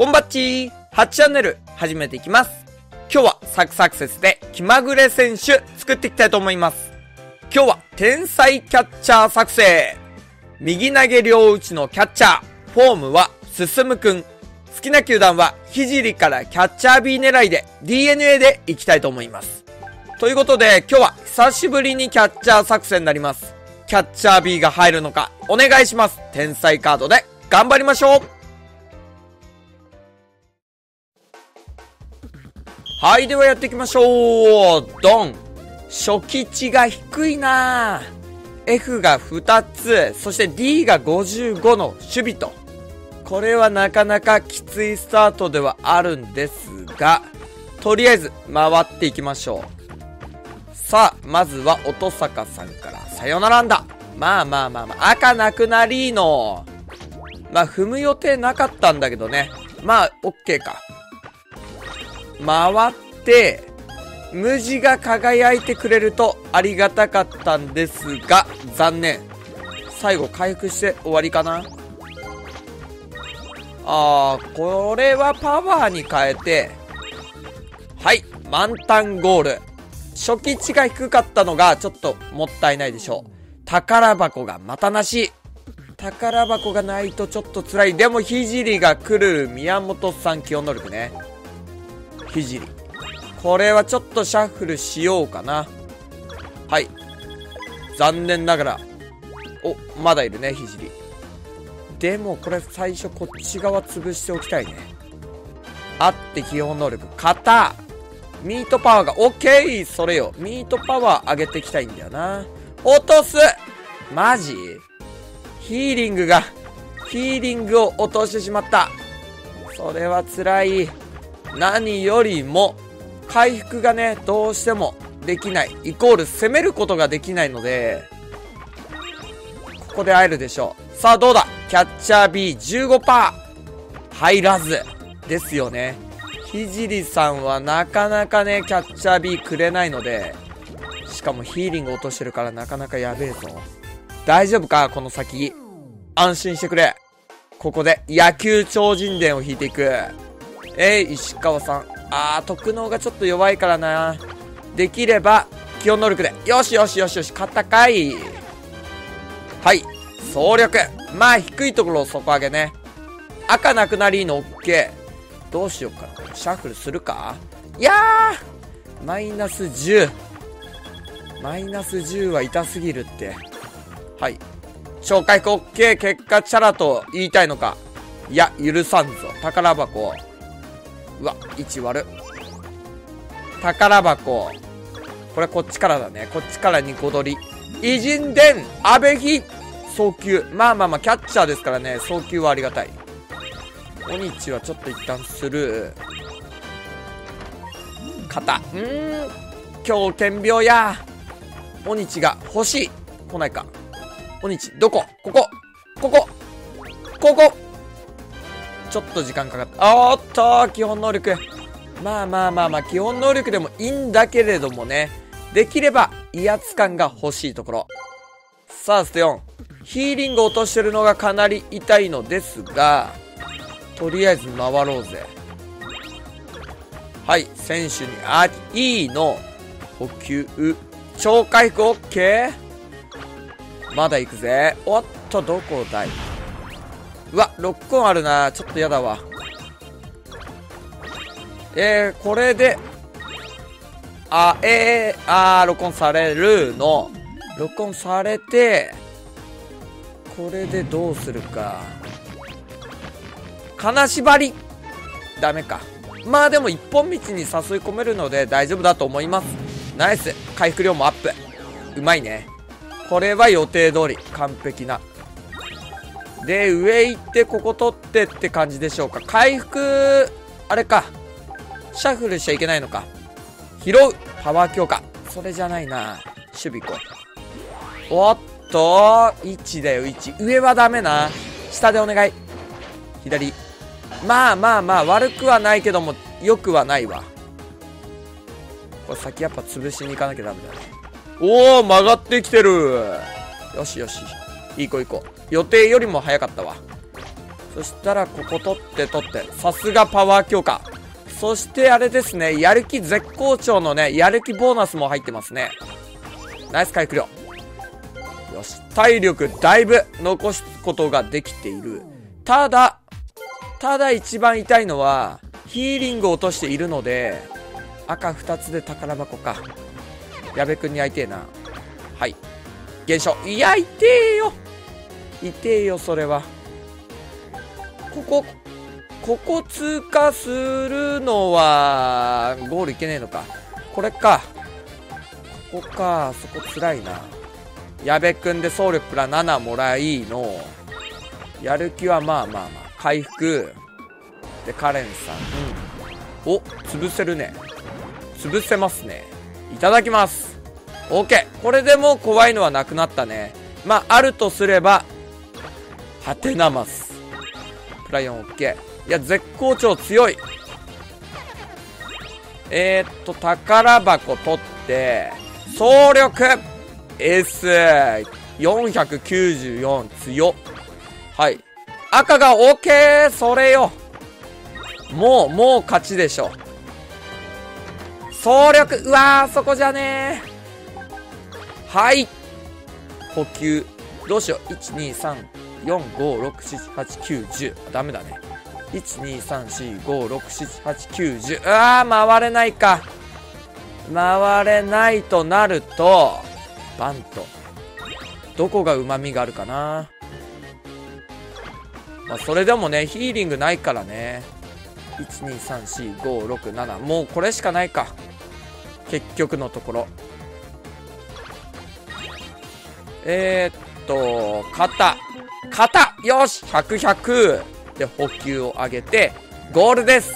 こんばっちー !8 チャンネル始めていきます。今日はサクサクセスで気まぐれ選手作っていきたいと思います。今日は天才キャッチャー作成。右投げ両打ちのキャッチャー。フォームは進むくん。好きな球団はひじりからキャッチャー B 狙いで DNA でいきたいと思います。ということで今日は久しぶりにキャッチャー作戦になります。キャッチャー B が入るのかお願いします。天才カードで頑張りましょうはい、ではやっていきましょうドン初期値が低いな F が2つ、そして D が55の守備と。これはなかなかきついスタートではあるんですが、とりあえず回っていきましょう。さあ、まずは音坂さんからさよならんだ。まあまあまあまあ、赤なくなりーの。まあ、踏む予定なかったんだけどね。まあ、OK か。回って、無地が輝いてくれるとありがたかったんですが、残念。最後回復して終わりかな？あー、これはパワーに変えて、はい、満タンゴール。初期値が低かったのがちょっともったいないでしょう。宝箱がまたなし。宝箱がないとちょっと辛い。でも、ひじりが来る宮本さん、基本能力ね。ひじり。これはちょっとシャッフルしようかな。はい。残念ながら。お、まだいるね、ひじり。でも、これ最初こっち側潰しておきたいね。あって基本能力。型ミートパワーが、オッケーそれよ。ミートパワー上げていきたいんだよな。落とすマジ？ヒーリングが、ヒーリングを落としてしまった。それは辛い。何よりも回復がねどうしてもできない。イコール攻めることができないのでここで会えるでしょう。さあどうだ？キャッチャー B15% 入らずですよね。ひじりさんはなかなかねキャッチャー B くれないのでしかもヒーリング落としてるからなかなかやべえぞ。大丈夫か？この先。安心してくれ。ここで野球超人伝を引いていく。えー、石川さん。あー、特能がちょっと弱いからな。できれば、基本能力で。よしよしよしよし、勝ったかい。はい。総力。まあ、低いところを底上げね。赤なくなりの OK。どうしようかな。シャッフルするか？いやーマイナス10。マイナス10は痛すぎるって。はい。紹介 OK。結果、チャラと言いたいのか。いや、許さんぞ。宝箱。うわ1割る。宝箱。これこっちからだね。こっちから2個取り偉人伝阿部木送球まあまあまあキャッチャーですからね。送球はありがたい。鬼地はちょっと一旦スルー肩。うん。今日点病や。鬼地が欲しい。来ないか。鬼地どこ？ここ。ここ。ここ。ちょっと時間かかった。おっと、基本能力。まあまあまあまあ、基本能力でもいいんだけれどもね。できれば威圧感が欲しいところ。さあ、ステ4。ヒーリング落としてるのがかなり痛いのですが、とりあえず回ろうぜ。はい、選手に、あ、いいの補給。超回復 OK? まだ行くぜ。おっと、どこだい？うわ、ロックオンあるな。ちょっとやだわ。えー、これで、あ、えー、あー、録音されるの。録音されて、これでどうするか。金縛りダメか。まあでも一本道に誘い込めるので大丈夫だと思います。ナイス回復量もアップ。うまいね。これは予定通り完璧なで、上行ってここ取ってって感じでしょうか。回復、あれか。シャッフルしちゃいけないのか。拾うパワー強化。それじゃないな。守備行こう。おっと、1だよ、1。上はダメな。下でお願い。左。まあまあまあ、悪くはないけども、良くはないわ。これ先やっぱ潰しに行かなきゃダメだね。おお曲がってきてるよしよし。いい子いい子。予定よりも早かったわ。そしたらここ取って取って。さすがパワー強化。そしてあれですねやる気絶好調のねやる気ボーナスも入ってますね。ナイス回復量。よし体力だいぶ残すことができている。ただただ一番痛いのはヒーリングを落としているので赤2つで宝箱か。矢部君に会いてえな。はい。減少。いや痛えよ。痛えよそれは。ここここ通過するのはゴールいけねえのか。これか。ここか。そこつらいな。矢部君で総力プラ7もらいのやる気はまあまあまあ。回復。でカレンさん、うん、お潰せるね。潰せますね。いただきます。OK これでもう怖いのはなくなったね。まああるとすればハテナマスプライオン OK いや絶好調強い。えー、っと宝箱取って総力 S494 強はい。赤が OK それよ。もうもう勝ちでしょ。総力うわーそこじゃねー。はい。補給。どうしよう。123 12345678910ダメだね。12345678910うわー回れないか。回れないとなるとバント。どこがうまみがあるかな。まあそれでもねヒーリングないからね。1234567もうこれしかないか。結局のところ。えー、っと肩。肩よし100100で補給を上げてゴールです。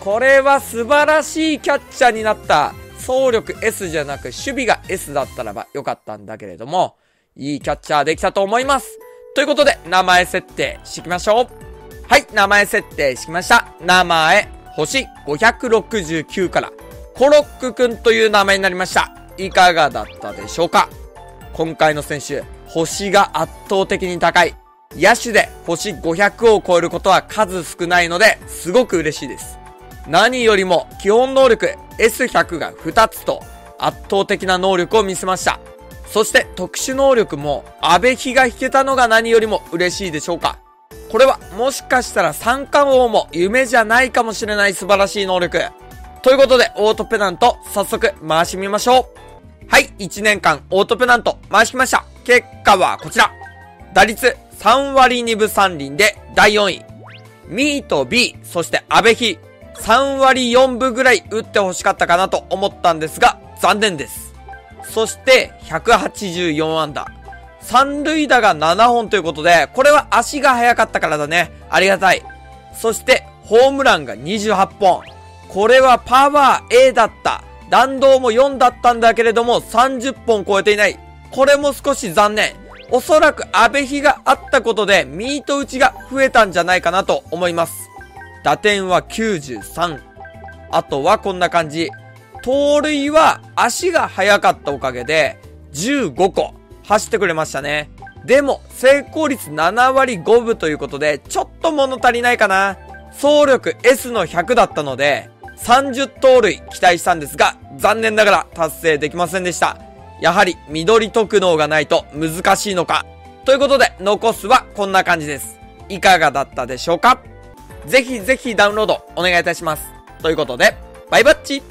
これは素晴らしいキャッチャーになった。総力 S じゃなく守備が S だったらばよかったんだけれどもいいキャッチャーできたと思います。ということで名前設定していきましょう。はい、名前設定してきました。名前、星569から、コロックくんという名前になりました。いかがだったでしょうか？今回の選手、星が圧倒的に高い。野手で星500を超えることは数少ないので、すごく嬉しいです。何よりも、基本能力 S100 が2つと、圧倒的な能力を見せました。そして特殊能力も、安倍比が引けたのが何よりも嬉しいでしょうかこれはもしかしたら三冠王も夢じゃないかもしれない素晴らしい能力。ということで、オートペナント、早速回してみましょう。はい、1年間オートペナント回してきました。結果はこちら。打率3割2分3厘で第4位。ミート B、そしてアベヒ。3割4分ぐらい打って欲しかったかなと思ったんですが、残念です。そして、184安打。三塁打が7本ということで、これは足が速かったからだね。ありがたい。そして、ホームランが28本。これはパワー A だった。弾道も4だったんだけれども、30本超えていない。これも少し残念。おそらく安倍比があったことで、ミート打ちが増えたんじゃないかなと思います。打点は93。あとはこんな感じ。盗塁は足が速かったおかげで、15個。走ってくれましたね。でも、成功率7割5分ということで、ちょっと物足りないかな。総力 S の100だったので、30盗塁期待したんですが、残念ながら達成できませんでした。やはり緑特能がないと難しいのか。ということで、残すはこんな感じです。いかがだったでしょうか？ぜひぜひダウンロードお願いいたします。ということで、バイバッチ